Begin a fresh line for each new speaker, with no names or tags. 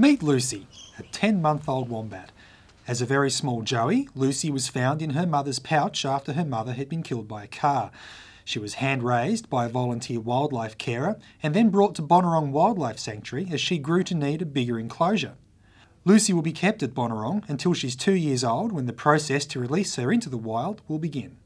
Meet Lucy, a 10 month old wombat. As a very small Joey, Lucy was found in her mother's pouch after her mother had been killed by a car. She was hand raised by a volunteer wildlife carer and then brought to Bonorong Wildlife Sanctuary as she grew to need a bigger enclosure. Lucy will be kept at Bonorong until she's two years old when the process to release her into the wild will begin.